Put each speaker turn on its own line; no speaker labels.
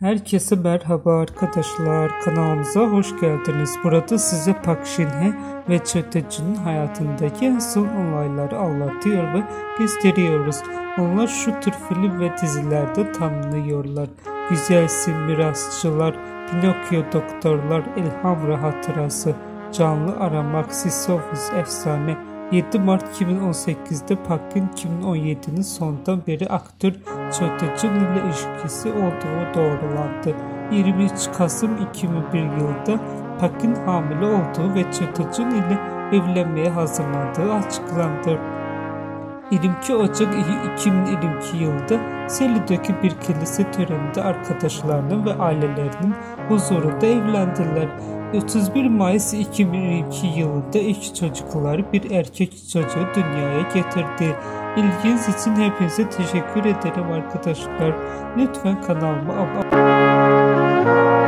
Herkese merhaba arkadaşlar. Kanalımıza hoş geldiniz. Burada size Pak Shin-hye ve Çöteci'nin hayatındaki asıl olayları anlatıyor ve gösteriyoruz. Onlar şu tür film ve dizilerde tanınıyorlar. Güzel isim mirasçılar, Pinokyo doktorlar, İlham ve hatırası, Canlı aramak, Sisofus efsane, 7 Mart 2018'de Park'ın 2017'nin sonundan beri aktör Çötecin ile ilişkisi olduğu doğrulandı. 23 Kasım 2001 yılında Park'ın hamile olduğu ve Çötecin ile evlenmeye hazırlandığı açıklandı. 22 Ocak 2022 yılında Selideki bir kilise töreninde arkadaşlarının ve ailelerinin huzurunda evlendiler. 31 Mayıs 2022 yılında ilk çocukları bir erkek çocuğu dünyaya getirdi. İlginiz için hepinize teşekkür ederim arkadaşlar. Lütfen kanalıma abone